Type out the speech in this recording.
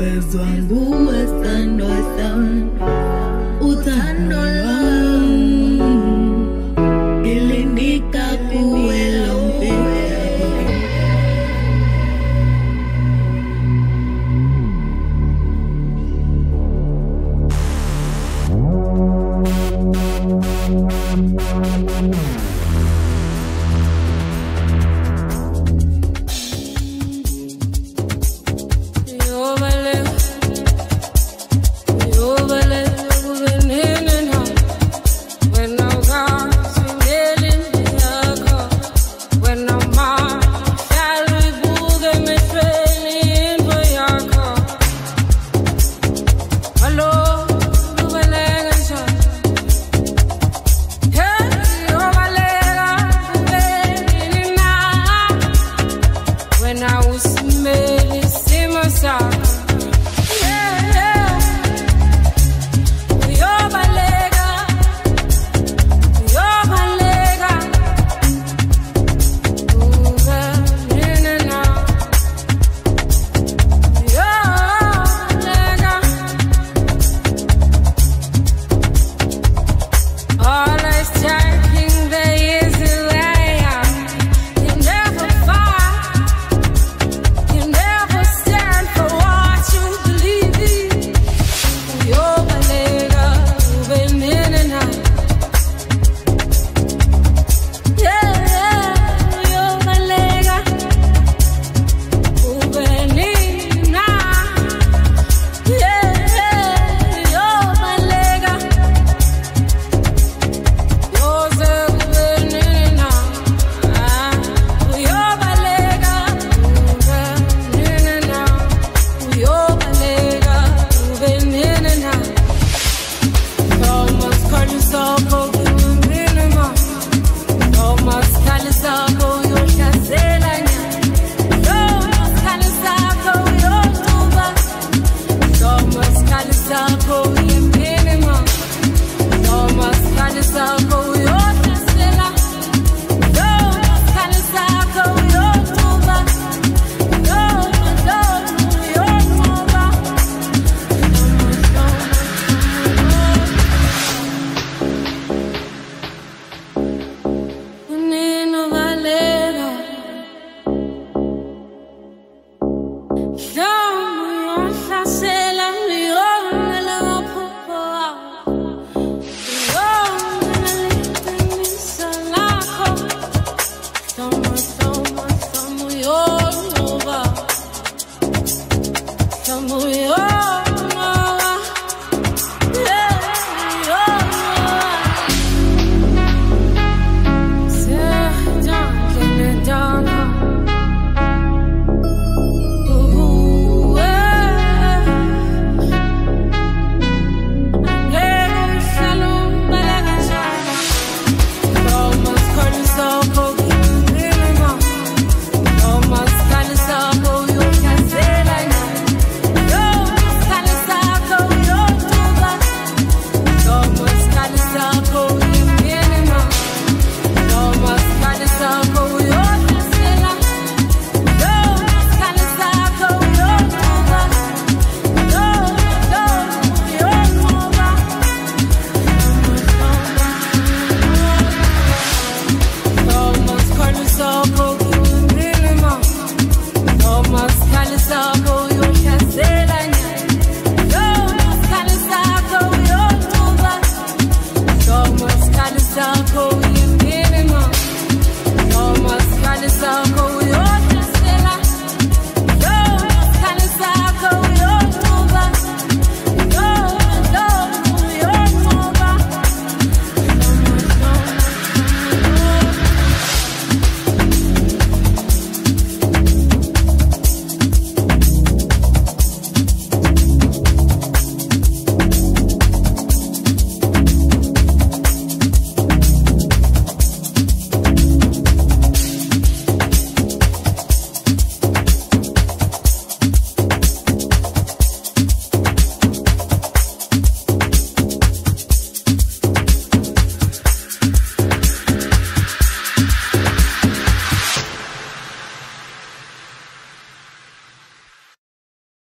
zizofezwa nguwe sando sam uthando